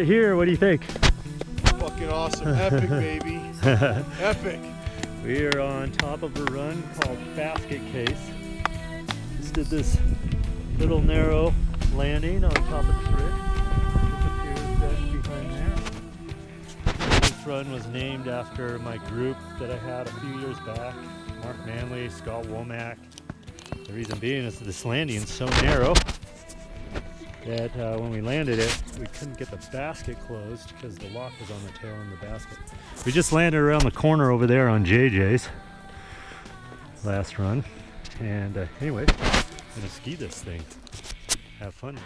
here. What do you think? Fucking awesome. Epic, baby. Epic. We are on top of a run called Basket Case. Just did this little narrow landing on top of the bridge. Disappears just behind there. This run was named after my group that I had a few years back. Mark Manley, Scott Womack. The reason being is this landing is so narrow that uh, when we landed it, we couldn't get the basket closed because the lock was on the tail end of the basket. We just landed around the corner over there on JJ's last run. And uh, anyway, I'm gonna ski this thing. Have fun.